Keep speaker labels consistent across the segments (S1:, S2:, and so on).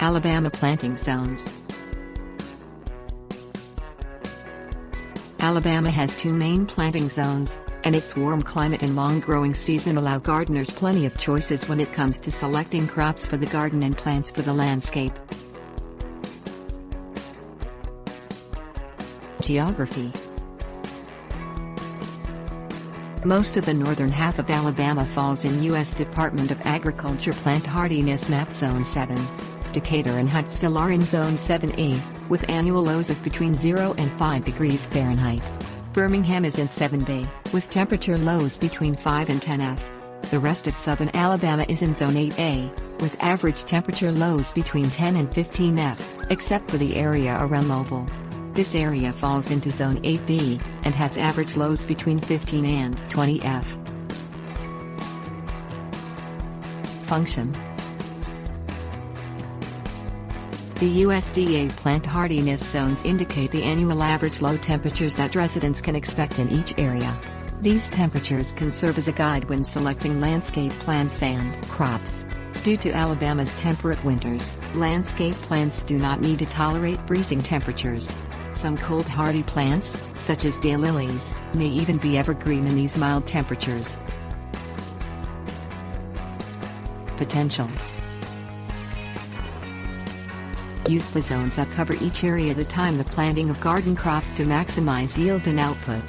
S1: Alabama planting zones. Alabama has two main planting zones, and its warm climate and long growing season allow gardeners plenty of choices when it comes to selecting crops for the garden and plants for the landscape. Geography Most of the northern half of Alabama falls in U.S. Department of Agriculture Plant Hardiness Map Zone 7. Decatur and Huntsville are in Zone 7A, with annual lows of between 0 and 5 degrees Fahrenheit. Birmingham is in 7B, with temperature lows between 5 and 10 F. The rest of southern Alabama is in Zone 8A, with average temperature lows between 10 and 15 F, except for the area around Mobile. This area falls into Zone 8B, and has average lows between 15 and 20 F. Function The USDA plant hardiness zones indicate the annual average low temperatures that residents can expect in each area. These temperatures can serve as a guide when selecting landscape plants and crops. Due to Alabama's temperate winters, landscape plants do not need to tolerate freezing temperatures. Some cold hardy plants, such as daylilies, may even be evergreen in these mild temperatures. Potential Use the zones that cover each area the time the planting of garden crops to maximize yield and output.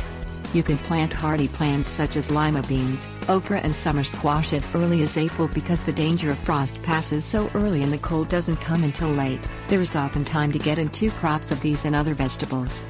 S1: You can plant hardy plants such as lima beans, okra and summer squash as early as April because the danger of frost passes so early and the cold doesn't come until late. There is often time to get in two crops of these and other vegetables.